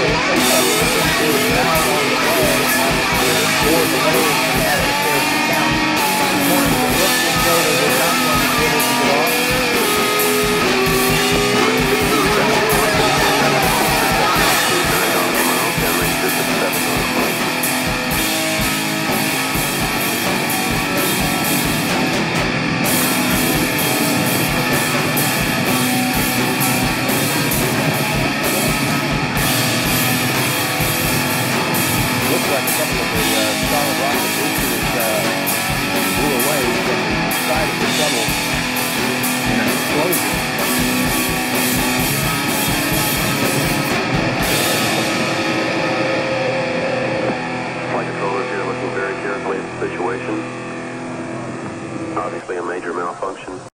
Now on the road, on the the road. looks like a couple of the uh, solid rocket boosters uh, blew away from the side of the shuttle in an explosion. Flight controllers here looking very carefully at the situation. Obviously a major malfunction.